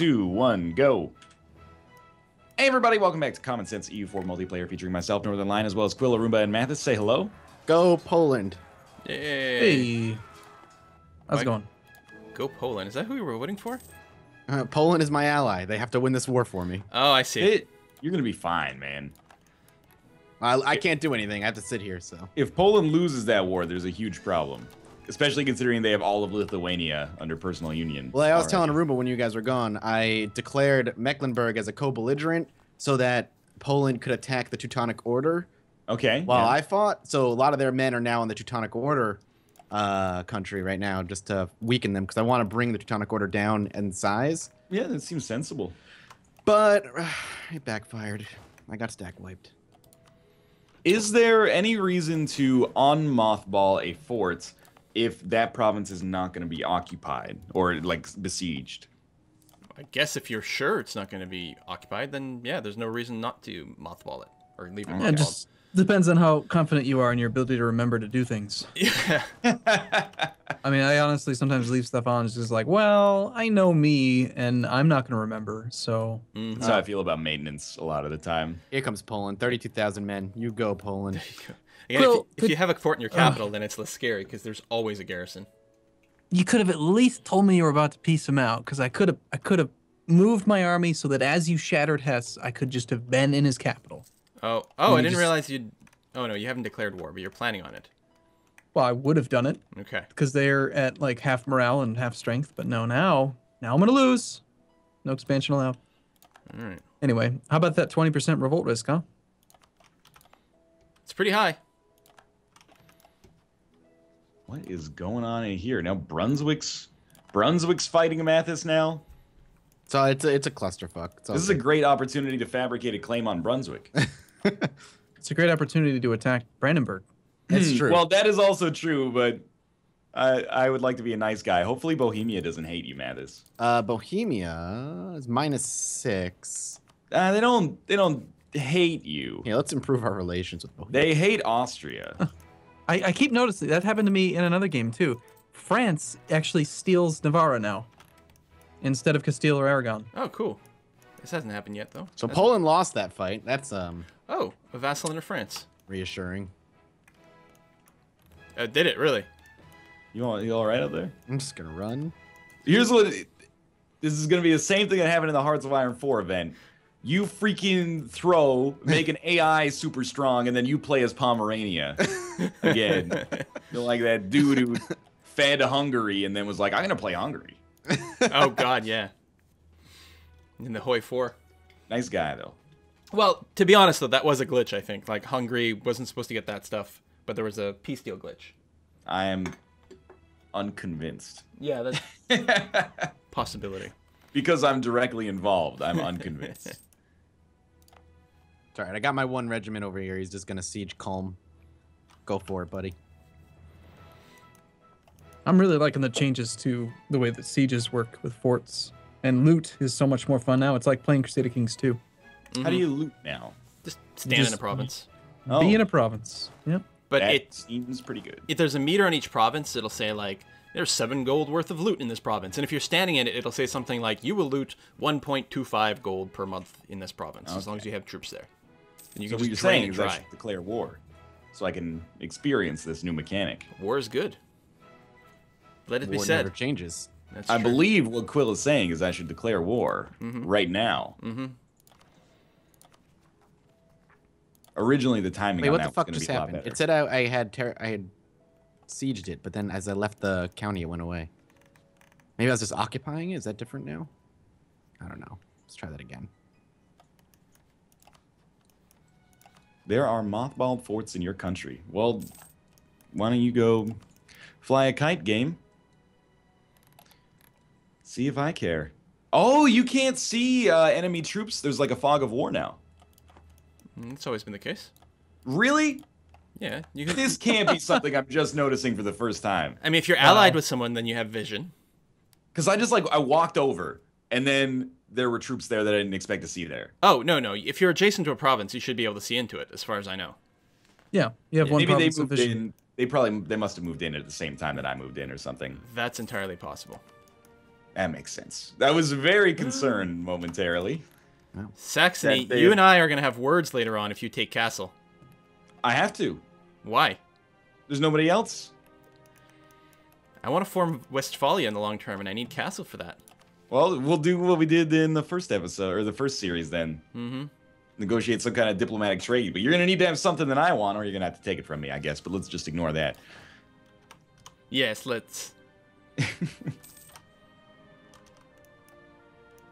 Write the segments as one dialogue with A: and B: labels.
A: two, one, go. Hey everybody, welcome back to Common Sense EU4 multiplayer featuring myself, Northernlion, as well as Quill, Arumba, and Mathas. Say hello.
B: Go Poland.
C: Yay.
D: Hey. How's it going?
C: Go Poland. Is that who we were voting for?
B: Uh, Poland is my ally. They have to win this war for me.
C: Oh, I see.
A: It, you're gonna be fine, man.
B: I, I can't do anything. I have to sit here. So
A: If Poland loses that war, there's a huge problem, especially considering they have all of Lithuania under personal union.
B: well, I was
A: already.
B: telling Arumba when you guys were gone, I declared Mecklenburg as a co-belligerent so that Poland could attack the Teutonic Order
A: Okay.
B: while
A: yeah.
B: I fought. So a lot of their men are now in the Teutonic Order uh, country right now, just to weaken them because I want to bring the Teutonic Order down in size.
A: yeah, that seems sensible.
B: But it backfired. I got stack wiped.
A: Is there any reason to unmothball a fort if that province is not going to be occupied or like besieged?
C: I guess if you're sure it's not going to be occupied, then yeah, there's no reason not to mothball it or leave it
D: Yeah,
C: mothballed.
D: it just depends on how confident you are in your ability to remember to do things.
C: Yeah.
D: I mean, I honestly sometimes leave stuff on. It's just like, well, I know me, and I'm not going to remember. So
C: Mhm.
A: That's how I feel about maintenance a lot of the time.
B: Here comes Poland. Thirty-two thousand men. You go, Poland.
C: Again, if,
D: Well,
C: you, if you have a fort in your capital, then it's less scary because there's always a garrison.
D: you could have at least told me you were about to piece him out, because I could have, I could have moved my army so that as you shattered Hess, I could just have been in his capital.
C: Oh, oh, I didn't
D: just-
C: realize you'd. Oh no, you haven't declared war, but you're planning on it.
D: Well, I would have done it
C: Okay.
D: because they're at like half morale and half strength. But no, now, now I'm going to lose. No expansion allowed.
C: All right.
D: Anyway, how about that 20% revolt risk, huh?
C: It's pretty high.
A: What is going on in here now? Brunswick's Brunswick's fighting Mathas now.
B: So it's a, it's a clusterfuck. It's all
A: This is a great opportunity to fabricate a claim on Brunswick.
D: It's a great opportunity to attack Brandenburg.
B: It's
A: Hmm,
B: true.
A: Well, that is also true, but I I would like to be a nice guy. Hopefully, Bohemia doesn't hate you, Mathas.
B: Uh, Bohemia is minus six.
A: Uh, they don't they don't hate you.
B: Yeah, let's improve our relations with Bohemia.
A: They hate Austria.
D: I, I keep noticing that happened to me in another game too. France actually steals Navarra now instead of Castile or Aragon.
C: Oh, cool. This hasn't happened yet, though.
B: so
C: That's-
B: Poland lost that fight. That's um
C: Oh, a vassal under France.
B: reassuring.
C: Uh, did it really?
A: you all you all right up there?
B: I'm just gonna run.
A: Here's what this is going to be the same thing that happened in the Hearts of Iron 4 event. You freaking throw, make an AI super strong, and then you play as Pomerania again. You're like that dude who fed Hungary and then was like, I'm going to play Hungary.
C: oh God, yeah. In the Hoi Four.
A: Nice guy, though.
C: Well, to be honest though, that was a glitch. I think like Hungary wasn't supposed to get that stuff, but there was a peace deal glitch.
A: I am unconvinced.
C: Yeah, that's possibility.
A: because I'm directly involved, I'm unconvinced.
B: It's all right. I got my one regiment over here. He's just gonna siege Culm. Go for it, buddy.
D: I'm really liking the changes to the way that sieges work with forts. And loot is so much more fun now. It's like playing Crusader Kings 2.
A: How do you loot now?
C: Just stand in a province.
A: Oh,
D: Be in a province. Yep.
C: But
A: that
C: it
A: seems pretty good.
C: if there's a meter on each province, it'll say like there's seven gold worth of loot in this province, and if you're standing in it, it'll say something like you will loot 1.25 gold per month in this province as long as you have troops there. And you
A: so
C: can
A: what you're
C: just drain
A: saying
C: and
A: is I
C: dry.
A: should declare war, so I can experience this new mechanic.
C: War is good. Let it be said.
B: never changes.
C: That's
A: I
C: true.
A: believe what Quill is saying is I should declare war right now.
C: Mm-hmm.
A: Originally, the timing
B: Wait,
A: on
B: what
A: that
B: the fuck
A: was going
B: just
A: to be a
B: happened? It said I, I had ter- I had sieged it, but then as I left the county, it went away. Maybe I was just occupying it. Is that different now? I don't know. Let's try that again.
A: There are mothballed forts in your country. Well, why don't you go fly a kite game? See if I care. Oh, you can't see uh, enemy troops. There's like a fog of war now.
C: Mm, It's always been the case.
A: Really?
C: Yeah, you can.
A: This can't be something I'm just noticing for the first time.
C: I mean, if you're allied with someone, then you have vision.
A: Because I just like I walked over, and then there were troops there that I didn't expect to see there.
C: Oh no, no. If you're adjacent to a province, you should be able to see into it, as far as I know.
D: Yeah. You have one
A: Maybe they moved
D: vision.
A: in. They they probably they must have moved in at the same time that I moved in or something.
C: That's entirely possible.
A: That makes sense. I was very concerned momentarily.
C: Saxony,
A: they-
C: you and I are gonna have words later on if you take Kassel.
A: I have to.
C: Why?
A: There's nobody else.
C: I want to form Westphalia in the long term, and I need Kassel for that.
A: Well, we'll do what we did in the first episode or the first series then.
C: Mm-hmm.
A: Negotiate some kind of diplomatic trade. But you're gonna need to have something that I want, or you're gonna have to take it from me, I guess. But let's just ignore that.
C: Yes, let's.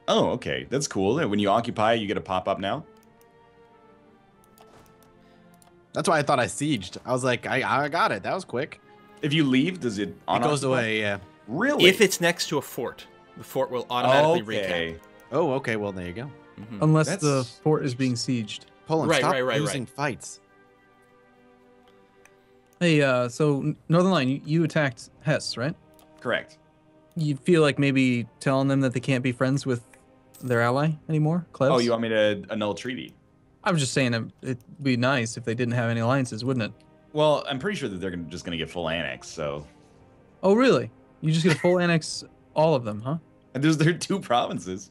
A: Oh, okay. That's cool. When you occupy, you get a pop up now.
B: That's why I thought I sieged. I was like, I, I got it. That was quick.
A: If you leave, does it
B: It goes away, yeah.
A: Really?
C: If it's next to a fort, the fort will automatically
A: okay.
C: recap.
B: Oh, okay. Well, there you go.
C: Mhm.
D: Unless the fort is being sieged.
B: Poland,
C: Right,
B: stop
C: right, right,
B: losing
C: right.
B: fights.
D: Hey, uh, so N- Northernlion, you, you attacked Hess, right?
A: Correct.
D: You feel like maybe telling them that they can't be friends with their ally anymore, Cleves?
A: Oh, you want me to annul treaty?
D: I was just saying it, it'd be nice if they didn't have any alliances, wouldn't it?
A: Well, I'm pretty sure that they're gonna, just going to get full annex. So
D: Oh, really? You just get a full annex all of them, huh?
A: and there's there are two provinces.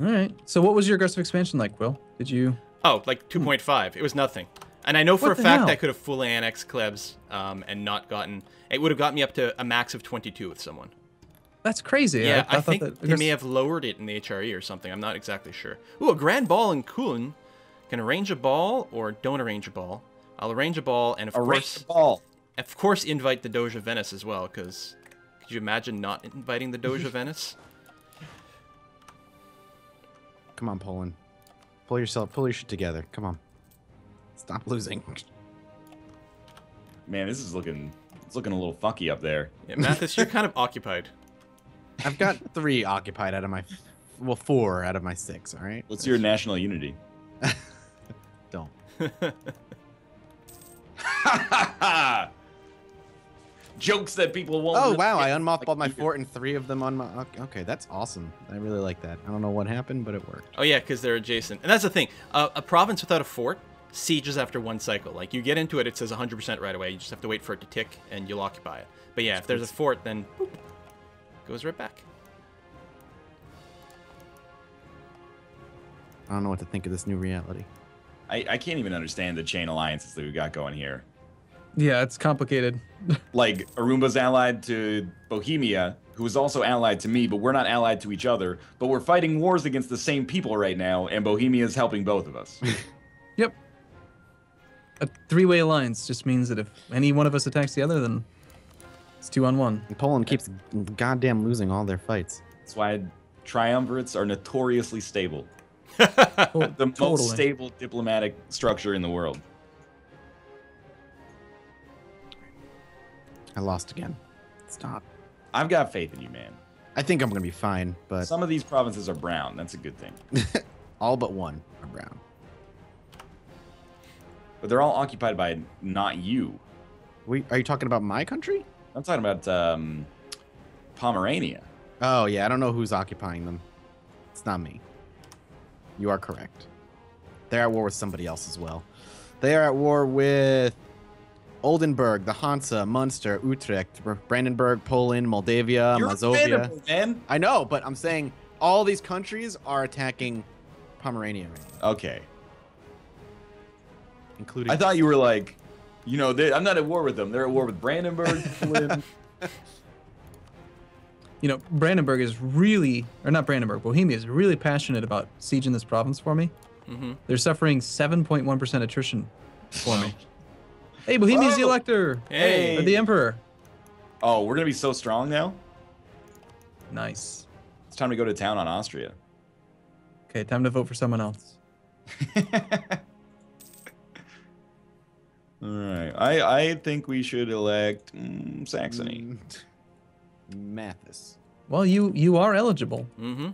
D: All right. So what was your aggressive expansion like, Will? Did you?
C: Oh, like 2.5. It was nothing. And I know for
D: What
C: a fact
D: hell?
C: I could have fully annexed Cleves um, and not gotten. It would have got me up to a max of 22 with someone.
D: That's crazy.
C: Yeah, I,
D: thought
C: think
D: that
C: they may have lowered it in the HRE or something. I'm not exactly sure. Ooh, a grand ball in Kulin. Can arrange a ball or don't arrange a ball. I'll arrange a ball and of
A: Arrange
C: course,
A: the ball.
C: of course, invite the Doge of Venice as well. Because could you imagine not inviting the Doge of Venice?
B: Come on, Poland. Pull yourself, pull your shit together. Come on. Stop losing.
A: Man, this is looking it's looking a little funky up there.
C: Yeah, Mathas, you're kind of occupied.
B: I've got three occupied out of my, well, four out of my six. All right.
A: What's your national unity?
B: Don't.
A: Jokes that people won't.
B: Oh
A: really
B: wow! I
A: get,
B: unmothballed
A: like
B: my fort and three of them on my. ok- Okay, that's awesome. I really like that. I don't know what happened, but it worked.
C: Oh yeah, because they're adjacent. And that's the thing. Uh, a province without a fort sieges after one cycle. Like you get into it, it says 100% right away. You just have to wait for it to tick, and you'll occupy it. But yeah, if there's a fort, then boop, goes right back.
B: I don't know what to think of this new reality.
A: I, I can't even understand the chain alliances that we've got going here.
D: Yeah, it's complicated.
A: Like Arumba's allied to Bohemia, who is also allied to me, but we're not allied to each other. But we're fighting wars against the same people right now, and Bohemia is helping both of us.
D: Yep. A three-way alliance just means that if any one of us attacks the other, then it's two on one.
B: And Poland keeps goddamn losing all their fights.
A: That's why triumvirates are notoriously stable.
D: Oh,
A: the
D: totally.
A: most stable diplomatic structure in the world.
B: I lost again. Stop.
A: I've got faith in you, man.
B: I think I'm gonna be fine, but
A: Some of these provinces are brown. That's a good thing.
B: all but one are brown.
A: But they're all occupied by not you.
B: We are you talking about my country?
A: I'm talking about um, Pomerania.
B: Oh yeah, I don't know who's occupying them. It's not me. You are correct. They're at war with somebody else as well. They are at war with Oldenburg, the Hansa, Munster, Utrecht, Brandenburg, Poland, Moldavia,
A: You're
B: Mazovia.
A: Vanderbilt, man.
B: I know, but I'm saying all these countries are attacking Pomerania right now,
A: Okay.
B: including.
A: I thought you were like, you know, they, I'm not at war with them. They're at war with Brandenburg.
D: You know, Brandenburg is really, or not Brandenburg, Bohemia is really passionate about sieging this province for me.
C: hmm
D: They're suffering 7.1% attrition for me. Hey, Bohemia's the elector.
C: Hey.
D: Or the emperor.
A: oh, we're gonna be so strong now.
D: Nice.
A: It's time to go to town on Austria.
D: Okay, time to vote for someone else.
A: All right. I I think we should elect mm, Saxony.
B: Mm, Mathas.
D: Well, you you are eligible.
C: Mm-hmm.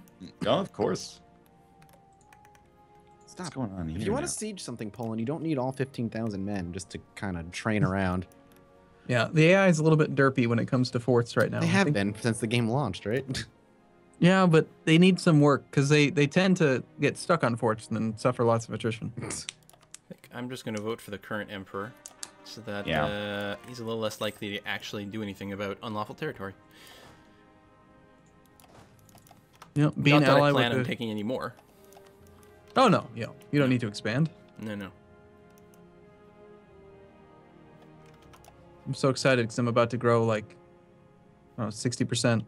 A: Oh, of course.
B: Stop.
A: What's going on here?
B: If you want to siege something, Poland, you don't need all 15,000 men just to kind of train around.
D: Yeah, the AI is a little bit derpy when it comes to forts right now.
B: they have been since the game launched, right?
D: Yeah, but they need some work because they they tend to get stuck on forts and then suffer lots of attrition.
C: I think I'm just going to vote for the current emperor, so that
A: Yeah.
C: uh, he's a little less likely to actually do anything about unlawful territory.
D: You know, be
C: Not
D: an
C: that I
D: ally
C: plan on
D: the...
C: taking any more.
D: Oh no, you know, you don't need to expand.
C: No, no.
D: I'm so excited because I'm about to grow like, oh, 60%.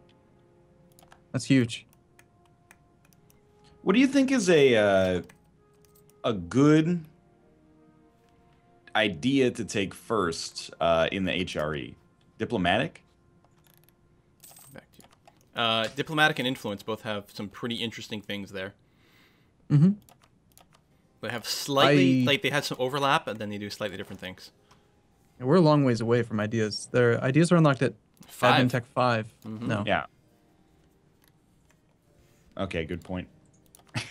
D: That's huge.
A: What do you think is a uh, a good idea to take first uh, in the HRE? Diplomatic?
C: Back to you. Uh, diplomatic and influence both have some pretty interesting things there.
D: Mm-hmm.
C: They have slightly
D: I-
C: like they had some overlap, and then they do slightly different things.
D: We're a long ways away from ideas. Their ideas are unlocked at
C: Five.
D: Admin Tech 5.
C: Mhm.
D: No.
A: Yeah. Okay, good point.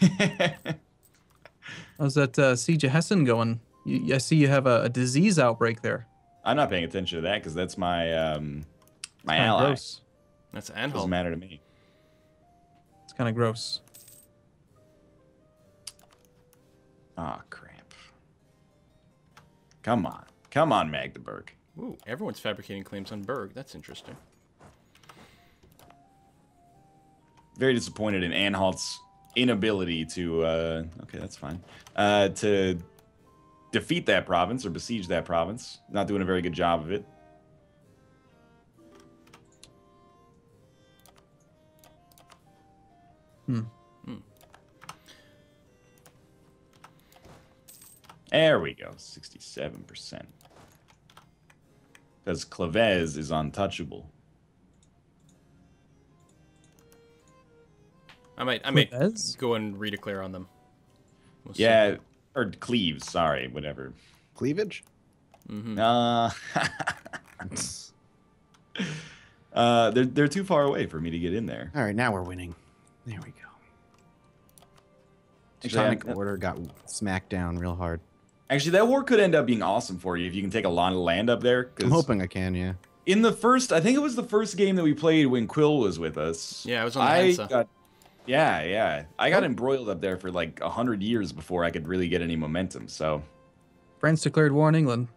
D: How's that uh, Siege Hessen going? You, I see you have a, a disease outbreak there.
A: I'm not paying attention to that because that's my um, my
D: Kinda
A: ally.
D: Gross.
C: That's
A: Doesn't matter to me.
D: It's kind of gross.
A: Oh crap! Come on, come on, Magdeburg.
C: Ooh, everyone's fabricating claims on Berg. That's interesting.
A: Very disappointed in Anhalt's inability to. Uh, okay, that's fine. Uh, to defeat that province or besiege that province. Not doing a very good job of it.
D: Hmm.
A: There we go, 67%. Because Clavez is untouchable.
C: I might, I might
D: Clavez?
C: go and redeclare on them. We'll see.
A: Yeah, or Cleves, sorry, whatever.
B: Cleavage?
C: Mhm.
A: Uh, uh, they're, they're too far away for me to get in there.
B: All right, now we're winning. There we go.
A: Actually, I'm-
B: Order got smacked down real hard.
A: Actually, that war could end up being awesome for you if you can take a lot of land up there.
B: I'm hoping I can, yeah.
A: In the first, I think it was the first game that we played when Quill was with us.
C: Yeah, I was on the
A: I
C: Hansa.
A: got, yeah, yeah. I got embroiled up there for like a hundred years before I could really get any momentum. So
D: France declared war on England.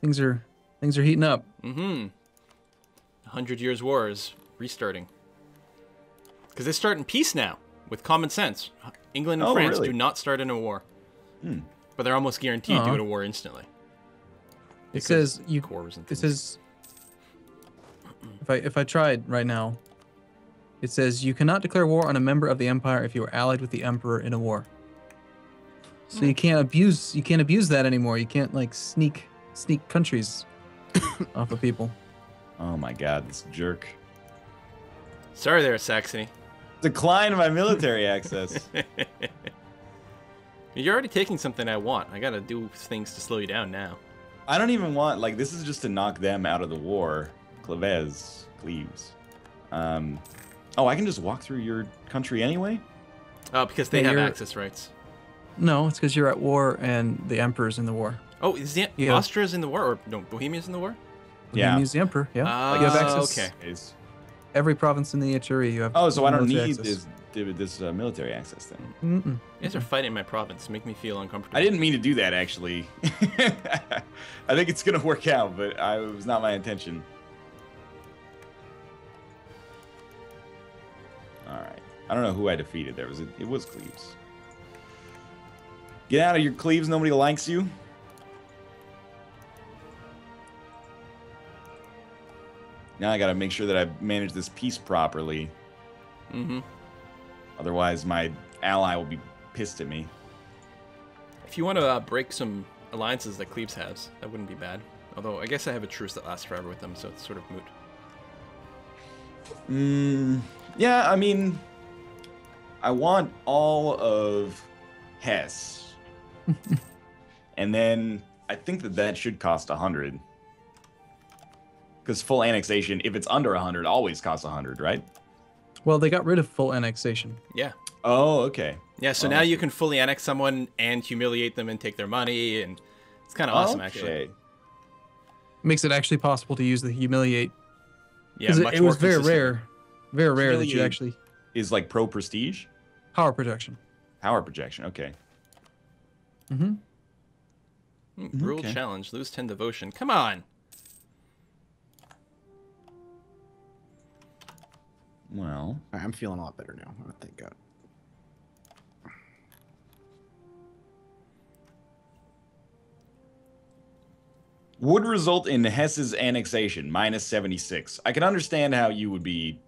D: Things are things are heating up.
C: Mm-hmm. Hundred Years' War is restarting. Because they start in peace now, with common sense. England and
A: Oh,
C: France
A: really?
C: do not start in a war.
A: Hmm.
C: But they're almost guaranteed to
D: Aw.
C: go to war instantly.
D: It
C: Because
D: says you.
C: Wars and
D: It says if I if I tried right now, it says you cannot declare war on a member of the empire if you are allied with the emperor in a war. So you can't abuse you can't abuse that anymore. You can't like sneak sneak countries off of people.
A: oh my god, this jerk.
C: Sorry there, Saxony.
A: Decline my military access.
C: You're already taking something I want. I gotta do things to slow you down now.
A: I don't even want like this is just to knock them out of the war. Clavez, Cleves. Um, oh, I can just walk through your country anyway.
C: Oh, because they
D: Yeah,
C: have access rights.
D: No, it's because you're at war and the emperor's in the war.
C: Oh, is the
D: Yeah.
C: Austria's in the war, or no, Bohemia's in the war?
A: Yeah.
D: Bohemia's the emperor. Yeah,
C: Ah,
D: you have access.
C: okay.
D: Every province in the HRE, you have.
A: Oh, so I don't
D: military
A: need
D: access.
A: this this uh, military access then.
D: Mm-mm.
C: You guys are fighting my province. Make me feel uncomfortable.
A: I didn't mean to do that actually. I think it's gonna work out, but I, it was not my intention. All right. I don't know who I defeated. There was a, it was Cleves. Get out of your Cleves. Nobody likes you. Now I gotta make sure that I manage this peace properly.
C: Mm-hmm.
A: Otherwise, my ally will be pissed at me.
C: If you want to uh, break some alliances that Cleves has, that wouldn't be bad. Although I guess I have a truce that lasts forever with them, so it's sort of moot.
A: Mm, yeah, I mean, I want all of Hess, and then I think that that should cost a hundred. Because full annexation, if it's under a hundred, always costs a hundred, right?
D: Well, they got rid of full annexation.
C: Yeah.
A: Oh, okay.
C: Yeah, so
A: Oh,
C: now you can fully annex someone and humiliate them and take their money, and it's kind of awesome, actually.
D: Makes it actually possible to use the humiliate.
C: Yeah,
D: it,
C: much
D: it was
C: more
D: very
C: consistent.
D: rare, very rare that you actually
A: Is like pro prestige
D: power projection.
A: power projection. Okay.
D: Mm-hmm.
C: Mm, Rule
A: Okay.
C: challenge, lose 10 devotion. Come on.
A: Well,
B: I'm feeling a lot better now. Oh, thank God.
A: would result in Hess's annexation, minus 76. I can understand how you would be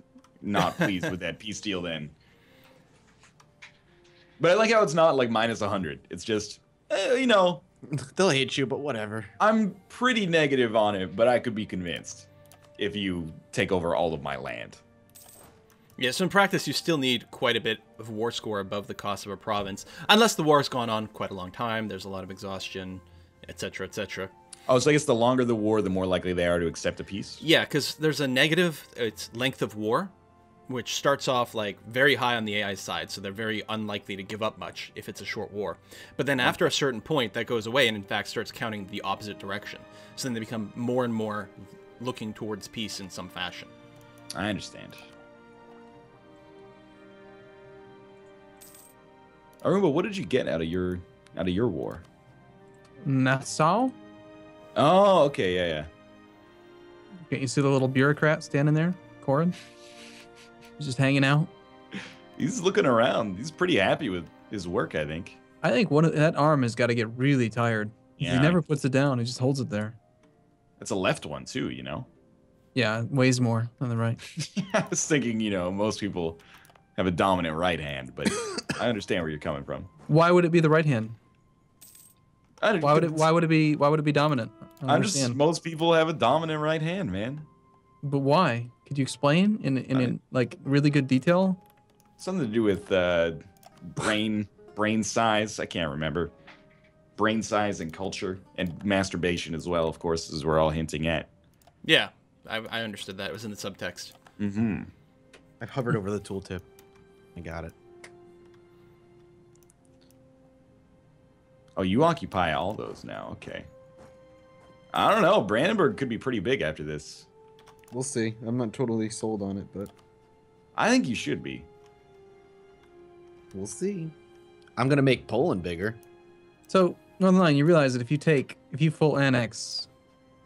A: not pleased with that peace deal then. But I like how it's not like minus 100. It's just, eh, you know,
B: They'll hate you, but whatever.
A: I'm pretty negative on it, but I could be convinced if you take over all of my land.
C: Yeah, so in practice, you still need quite a bit of war score above the cost of a province, unless the war has gone on quite a long time. There's a lot of exhaustion, etc., etc.
A: Oh, so I guess the longer the war, the more likely they are to accept a peace?
C: Yeah, because there's a negative. It's length of war, which starts off like very high on the AI side, so they're very unlikely to give up much if it's a short war. But then hmm. after a certain point, that goes away and in fact starts counting the opposite direction. So then they become more and more looking towards peace in some fashion.
A: I understand. Arumba, what did you get out of your out of your war?
D: Nassau?
A: Oh, okay, yeah, yeah.
D: Can't you see the little bureaucrat standing there, Corin? He's just hanging out.
A: He's looking around. He's pretty happy with his work, I think.
D: I think one of that arm has got to get really tired.
A: Yeah.
D: He never puts it down. He just holds it there.
A: It's a left one too, you know.
D: Yeah, it weighs more than the right.
A: I was thinking, you know, most people have a dominant right hand, but I understand where you're coming from.
D: Why would it be the right hand?
A: I,
D: Why would it? Why would it be? Why would it be dominant? I
A: I'm just
D: understand.
A: most people have a dominant right hand, man.
D: But why? Could you explain in in,
A: I-
D: in like really good detail?
A: Something to do with uh, brain brain size. I can't remember. Brain size and culture and masturbation as well, of course, as we're all hinting at.
C: Yeah, I, I understood that. It was in the subtext.
A: Mm-hmm.
B: I hovered over the tooltip. I got it.
A: Oh, you occupy all those now. Okay. I don't know. Brandenburg could be pretty big after this.
B: We'll see. I'm not totally sold on it, but
A: I think you should be.
B: we'll see. I'm gonna make Poland bigger.
D: So Northernlion, you realize that if you take if you full annex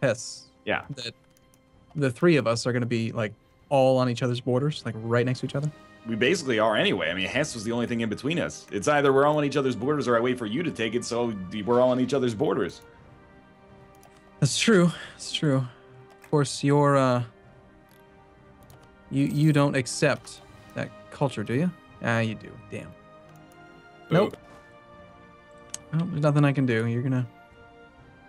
D: Hess,
A: Yeah.
D: that the three of us are going to be like all on each other's borders, like right next to each other.
A: We basically are anyway. I mean, Hess was the only thing in between us. It's either we're all on each other's borders or I wait for you to take it, so we're all on each other's borders.
D: That's true. It's true. Of course, you're uh you you don't accept that culture, do you? Ah, you do. Damn. Nope.
C: Boop.
D: Well, there's nothing I can do. You're gonna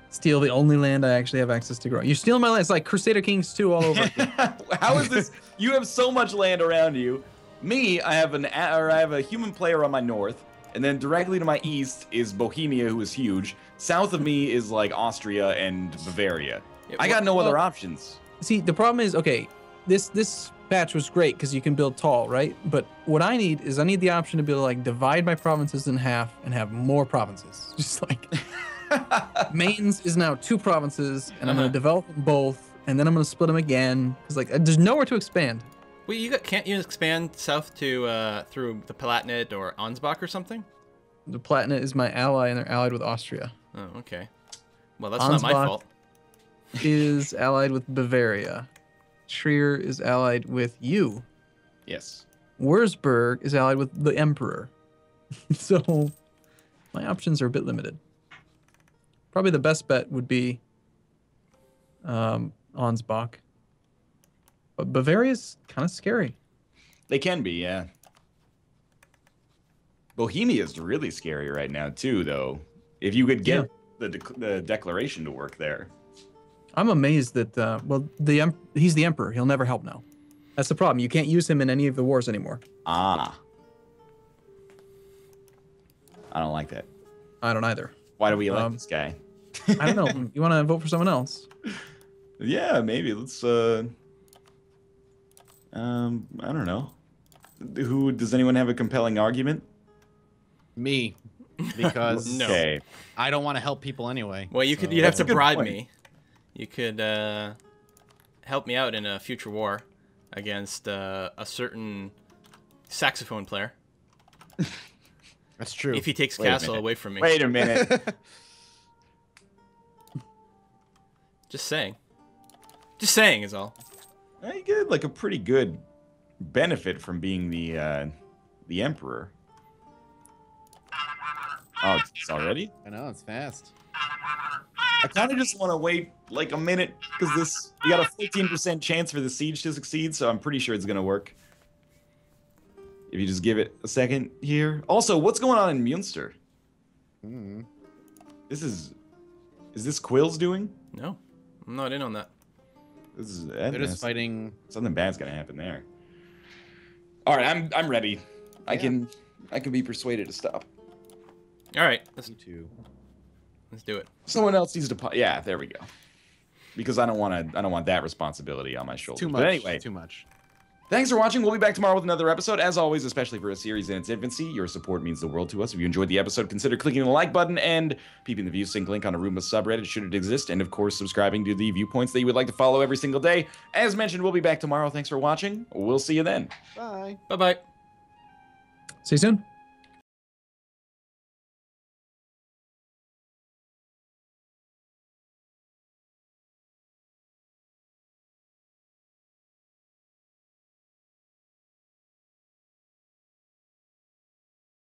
D: steal the only land I actually have access to grow. You're stealing my land. It's like Crusader Kings 2 all over.
A: How is this? You have so much land around you. Me, I have an or I have a human player on my north, and then directly to my east is Bohemia, who is huge. South of me is like Austria and Bavaria.
C: Yeah,
A: I got no
D: well-
A: other options.
D: See, the problem is, okay, this this patch was great because you can build tall, right? But what I need is I need the option to be able to like divide my provinces in half and have more provinces. Just like Mainz is now two provinces, and I'm
C: Uh-huh.
D: gonna develop them both, and then I'm gonna split them again because like uh, there's nowhere to expand.
C: Wait, you got, can't you expand south to uh, through the Palatinate or Ansbach or something?
D: The Palatinate is my ally, and they're allied with Austria.
C: Oh, okay. Well, that's not my fault.
D: Is allied with Bavaria. Trier is allied with you.
A: Yes.
D: Wurzburg is allied with the Emperor. so my options are a bit limited. Probably the best bet would be um, Ansbach. But Bavaria's kind of scary.
A: They can be, yeah. Bohemia is really scary right now too, though. If you could get the dec the declaration to work there.
D: I'm amazed that, uh, well, the he's the Emperor. He'll never help now. That's the problem. You can't use him in any of the wars anymore.
A: Ah. I don't like that.
D: I don't either.
A: Why do we elect
D: Um,
A: this guy?
D: I don't know. you want to vote for someone else?
A: Yeah, maybe. Let's uh um I don't know. Who does anyone have a compelling argument?
B: Me, because
C: No.
A: Okay.
B: I don't want to help people anyway.
C: Well, you could you'd have
A: That's
C: to bribe
A: point.
C: me. You could uh, help me out in a future war against uh, a certain saxophone player
B: That's true.
C: if he takes
A: Wait Kassel
C: away from me.
A: Wait a minute.
C: Just saying. Just saying is all.
A: I get like a pretty good benefit from being the uh, the emperor. Oh, it's already.
B: I know it's fast.
A: I kind of just want to wait like a minute because this we got a 14% chance for the siege to succeed, so I'm pretty sure it's gonna work. If you just give it a second here. Also, what's going on in Munster?
B: Mm.
A: This is is this Quill's doing?
C: No, I'm not in on that.
A: This is
B: They're just fighting.
A: something bad's gonna happen there. All right, I'm I'm ready. I can I can be persuaded to stop.
C: All right, let's
B: Me too.
C: let's do it.
A: Someone else needs to. Yeah, there we go. Because I don't want to. I don't want that responsibility on my shoulders.
B: Too much.
A: But anyway,
B: Too much.
A: Thanks for watching. We'll be back tomorrow with another episode. As always, especially for a series in its infancy, your support means the world to us. If you enjoyed the episode, consider clicking the like button and peeping the view sync link on a Arumba's subreddit should it exist. And of course, subscribing to the viewpoints that you would like to follow every single day. As mentioned, we'll be back tomorrow. Thanks for watching. We'll see you then.
B: Bye.
C: Bye bye.
D: See you soon.